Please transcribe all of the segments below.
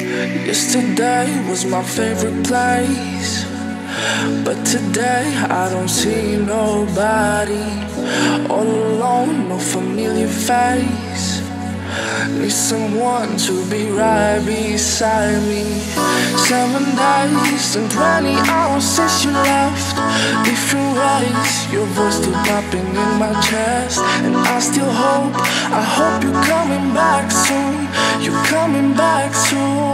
Yesterday was my favorite place. But today I don't see nobody. All alone, no familiar face. Need someone to be right beside me. Seven days and 20 hours since you left. Different ways, your voice still popping in my chest. And I still hope, I hope you're coming back soon. You're coming back soon.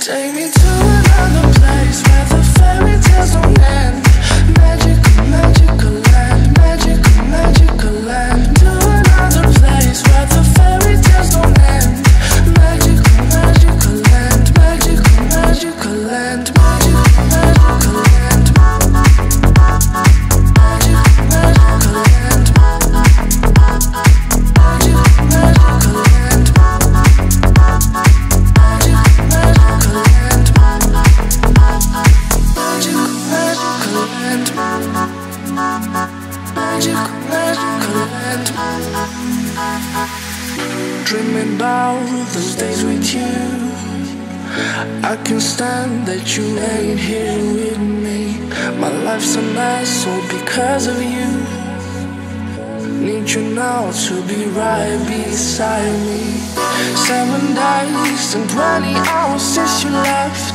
Take me to another place where the fairy tales don't end. Land. Magical, magical. Dreaming about those days with you. I can stand that you ain't here with me. My life's a mess, all because of you. Need you now to be right beside me. Seven days and 20 hours since you left.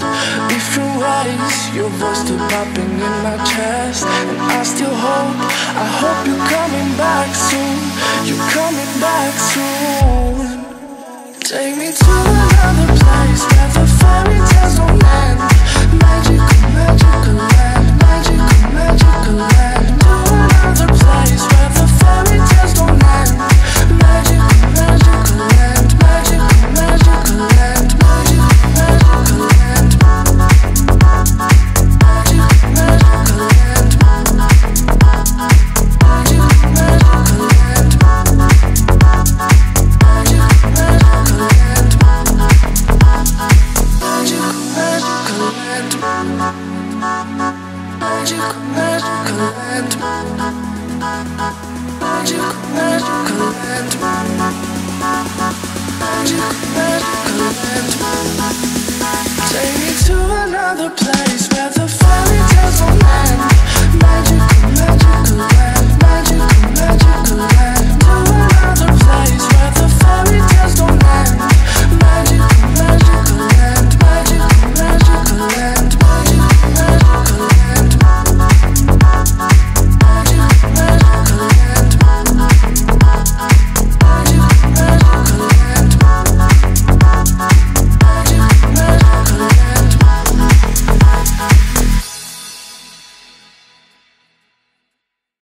Different ways, your voice still popping in my chest. And I still hope, I hope you're coming back soon. You're coming back soon. Magical land. Magical, magical land. Take me to another place